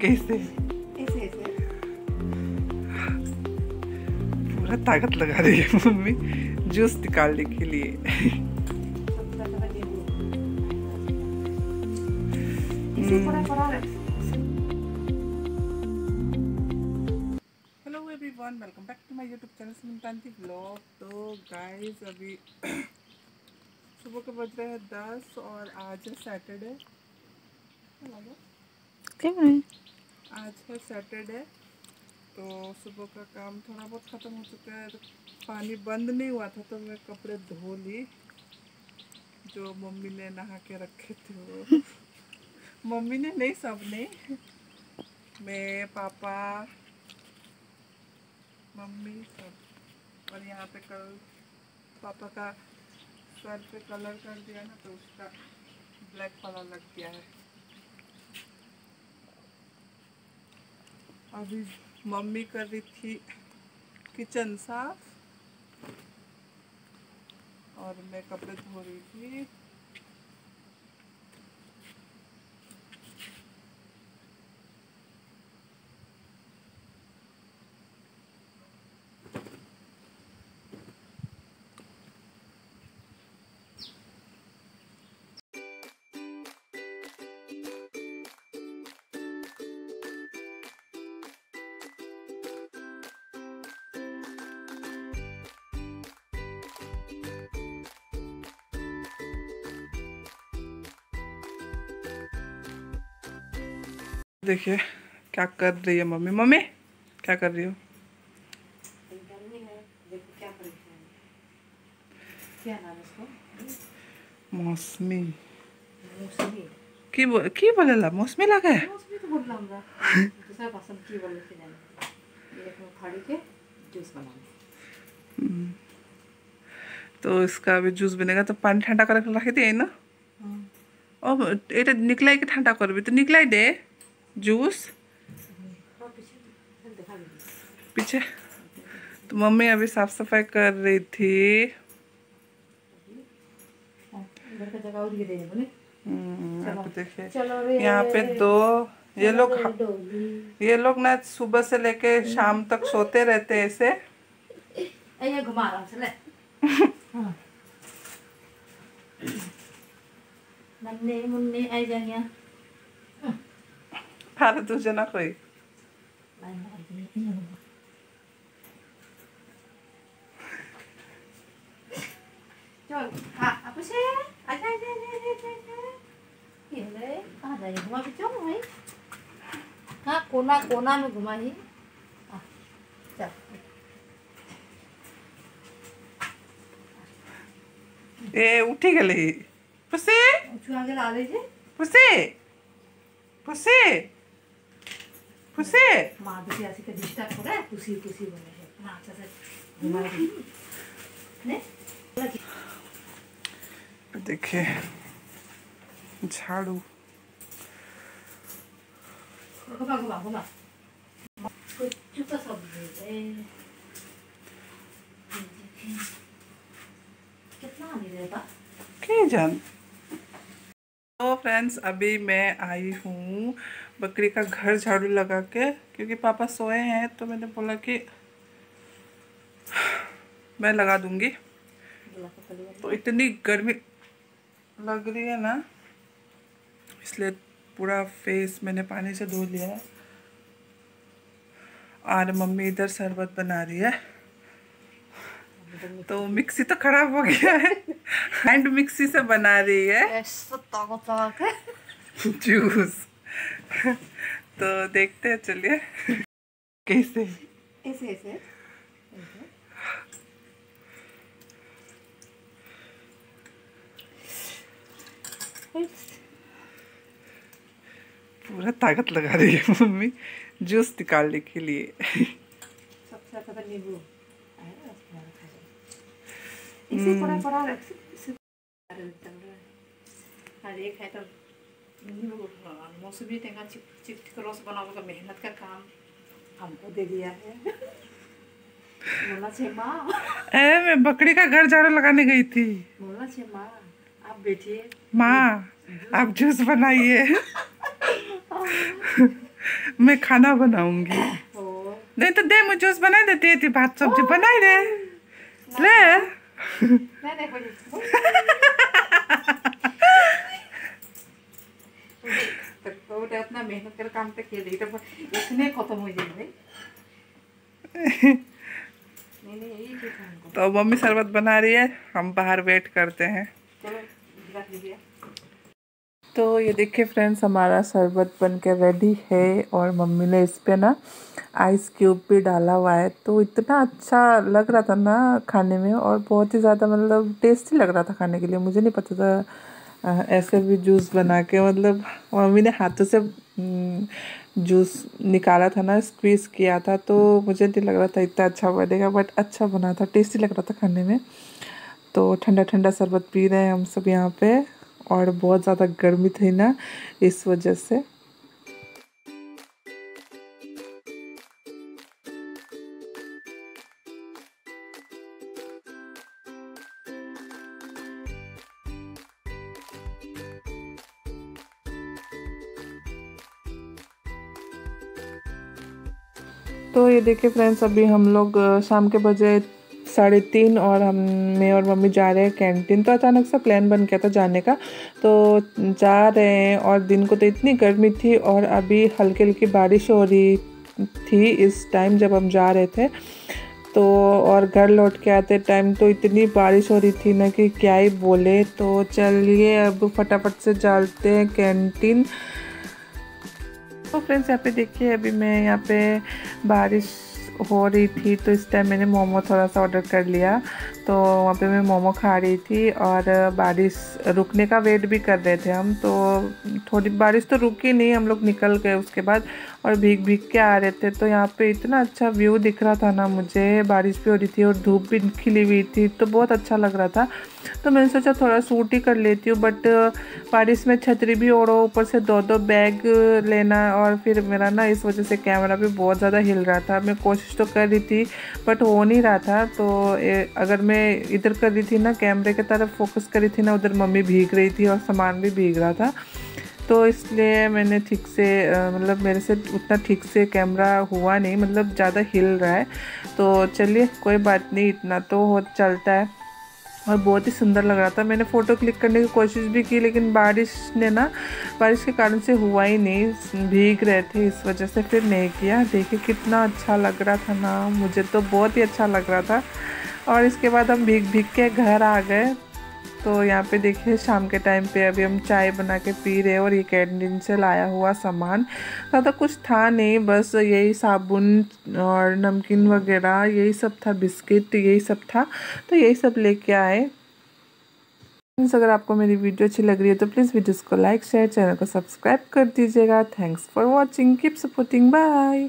कैसे ऐसे ऐसे पूरा ताकत लगा रही है मम्मी जूस निकालने के लिए hello everyone welcome back to my YouTube channel सुनतांति blog तो गाइस अभी सुबह के बज रहे हैं दस और आज है सैटरडे क्या है आज है सैटरडे तो सुबह का काम थोड़ा बहुत ख़त्म हो चुका है तो पानी बंद नहीं हुआ था तो मैं कपड़े धो ली, जो मम्मी ने नहा के रखे थे वो। मम्मी ने नहीं, सबने। मैं, पापा, मम्मी सब। और यहाँ पे कल पापा का सर पे कलर कर दिया ना तो उसका ब्लैक कलर लग गया है। अभी मम्मी कर रही थी किचन साफ़ और मैं कपड़े धो रही थी। देखिए क्या कर रही है मम्मी? मम्मी क्या कर रही हो? गर्मी देखो क्या नाम इसको मौसमी। मौसमी की बो, की मौसमी लगा है मौसमी तो बोल रहा दूसरा पसंद की बोले जाने फाड़ी के जूस तो इसका अभी जूस बनेगा तो पानी ठंडा करके रखे दिए ना? अब এটা निकलाई के ठंडा करबी? तो निकलाई दे। जूस। हाँ पीछे। तो मम्मी अभी साफ़ सफ़ाई कर रही थी। हाँ, हम्म, चलो। यहाँ पे देखिए यहाँ पे दो। ये लोग डोली। ये लोग ना सुबह से लेके शाम तक सोते रहते हैं ऐसे। घुमा आराम से ले। हाँ मुन्ने आई जाएँगे फार तुझे ना कोई चल अब से आजा आजा आजा आजा आजा ये ले आ जाइए घुमा के चलो भाई हाँ कोना कोना में घुमा ही चल ए उठी गली पुसी उठू आगे ला लीजिए पुसी पुसी पुसी माँ भी ऐसे का डिस्टर्ब रहा खुशी खुशी बने है हाँ अच्छा से घुमा ने देखिए झाड़ू सब दे कितना नहीं रहेगा जान? तो फ्रेंड्स अभी मैं आई हूँ बकरी का घर झाड़ू लगा के क्योंकि पापा सोए हैं तो मैंने बोला कि मैं लगा दूँगी। तो इतनी गर्मी लग रही है ना इसलिए पूरा फेस मैंने पानी से धो लिया है। और मम्मी इधर शरबत बना रही है। तो मिक्सी तो खराब हो गया है। हैंड मिक्सी से बना रही है। जूस। तो देखते हैं चलिए। कैसे? ऐसे ऐसे। पूरा ताकत लगा रही है मम्मी जूस निकालने के लिए। सबसे ज़्यादा नींबू खा जाएगा। इसे थोड़ा थोड़ा रख इसे अरे चल रहा है। एक है तो। नींबू मौसमी टेंगा चिप चिप के बनाने का मेहनत का काम हमको दे दिया है बोला छे माँ ए मैं बकरी का घर झाड़ू लगाने गई थी बोला छे माँ आप बैठिए माँ आप जूस बनाइए मैं खाना बनाऊँगी नहीं तो दे मुझे जूस बना देती थी भात सब्ज़ी बनाई दे ले नहीं नहीं बोलिए तो तो अपना मेहनत कर काम तो किया तो इसने खत्म जाए भाई नहीं नहीं यही चीज़ है हमको। तो मम्मी शरबत बना रही है हम बाहर वेट करते हैं। तो ये देखिए फ्रेंड्स हमारा शरबत बन के रेडी है और मम्मी ने इस पे ना आइस क्यूब भी डाला हुआ है। तो इतना अच्छा लग रहा था ना खाने में और बहुत ही ज़्यादा मतलब टेस्टी लग रहा था खाने के लिए। मुझे नहीं पता था ऐसे भी जूस बना के मतलब मम्मी ने हाथों से जूस निकाला था ना स्क्वीज किया था तो मुझे नहीं लग रहा था इतना अच्छा बनेगा बट अच्छा बना था टेस्टी लग रहा था खाने में। तो ठंडा ठंडा शरबत पी रहे हैं हम सब यहाँ पे, और बहुत ज़्यादा गर्मी थी ना, इस वजह से। तो ये देखिए फ्रेंड्स अभी हम लोग शाम के बजे साढ़े तीन और हम, मैं और मम्मी जा रहे हैं कैंटीन तो अचानक सा प्लान बन गया था जाने का। तो जा रहे हैं और दिन को तो इतनी गर्मी थी और अभी हल्की हल्की बारिश हो रही थी इस टाइम जब हम जा रहे थे। तो और घर लौट के आते टाइम तो इतनी बारिश हो रही थी ना कि क्या ही बोले। तो चलिए अब फटाफट से चलते हैं कैंटीन तो फ्रेंड्स यहाँ पे देखिए, अभी मैं यहाँ पे बारिश हो रही थी तो इस टाइम मैंने मोमो थोड़ा सा ऑर्डर कर लिया। तो वहाँ पे मैं मोमो खा रही थी और बारिश, रुकने का वेट भी कर रहे थे हम तो थोड़ी बारिश तो रुकी नहीं, हम लोग निकल गए उसके बाद और भीग भीग के आ रहे थे। तो यहाँ पे इतना अच्छा व्यू दिख रहा था ना मुझे, बारिश भी हो रही थी और धूप भी खिली हुई थी तो बहुत अच्छा लग रहा था। तो मैंने सोचा थोड़ा सूट ही कर लेती हूँ बट बारिश में छतरी भी ओढ़ो, ऊपर से दो दो बैग लेना और फिर मेरा ना इस वजह से कैमरा भी बहुत ज़्यादा हिल रहा था। मैं कोशिश तो कर रही थी बट हो नहीं रहा था। तो अगर मैं इधर कर रही थी ना, कैमरे की तरफ़ फोकस कर थी ना, उधर मम्मी भीग रही थी और सामान भी भीग रहा था। तो इसलिए मैंने ठीक से मतलब मेरे से उतना ठीक से कैमरा हुआ नहीं मतलब ज़्यादा हिल रहा है। तो चलिए, कोई बात नहीं, इतना तो हो, चलता है। और बहुत ही सुंदर लग रहा था। मैंने फ़ोटो क्लिक करने की कोशिश भी की, लेकिन बारिश ने ना, बारिश के कारण से हुआ ही नहीं, भीग रहे थे इस वजह से फिर नहीं किया। देखिए कितना अच्छा लग रहा था ना, मुझे तो बहुत ही अच्छा लग रहा था। और इसके बाद हम भीग भीग के घर आ गए। तो यहाँ पे देखिए, शाम के टाइम पे अभी हम चाय बना के पी रहे हैं और ये कैंटीन से लाया हुआ सामान। ज़्यादा कुछ था नहीं, बस यही साबुन और नमकीन वगैरह, यही सब था, बिस्किट, यही सब था। तो यही सब लेके आए। फ्रेंड्स अगर आपको मेरी वीडियो अच्छी लग रही है तो प्लीज़ वीडियोस को लाइक शेयर चैनल को सब्सक्राइब कर दीजिएगा। Thanks for watching keep supporting bye